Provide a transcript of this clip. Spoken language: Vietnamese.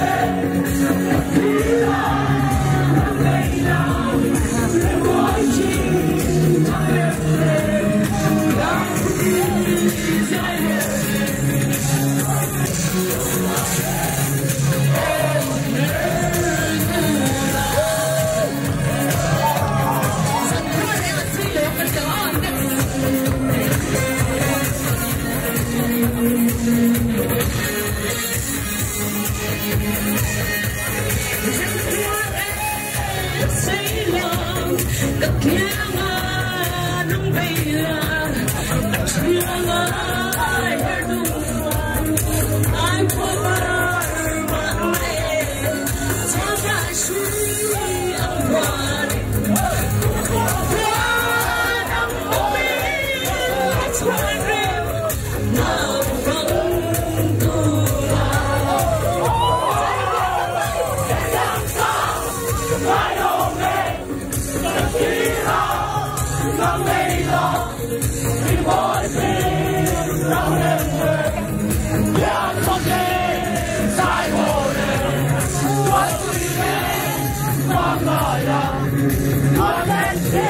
Yeah. Say love, the camera, don't be love. Let's